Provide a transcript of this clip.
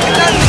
Capital